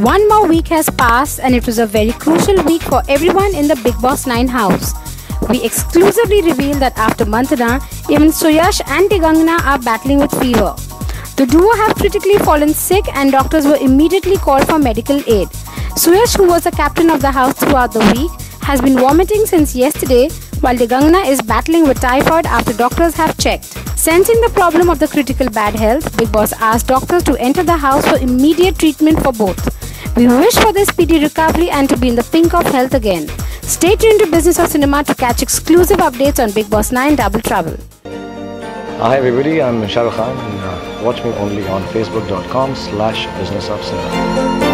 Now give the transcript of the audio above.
One more week has passed, and it was a very crucial week for everyone in the Bigg Boss 9 house. We exclusively reveal that after Mandana, even Suyyash and Digangana are battling with fever. The duo have critically fallen sick, and doctors were immediately called for medical aid. Suyyash, who was the captain of the house throughout the week, has been vomiting since yesterday, while Digangana is battling with typhoid after doctors have checked. Sensing the problem of the critical bad health, Bigg Boss asked doctors to enter the house for immediate treatment for both. We wish for their speedy recovery and to be in the pink of health again. Stay tuned to Business of Cinema to catch exclusive updates on Bigg Boss 9 Double Trouble. Hi everybody, I'm Shah Rukh Khan and uh, watch me only on facebook.com slash business of cinema.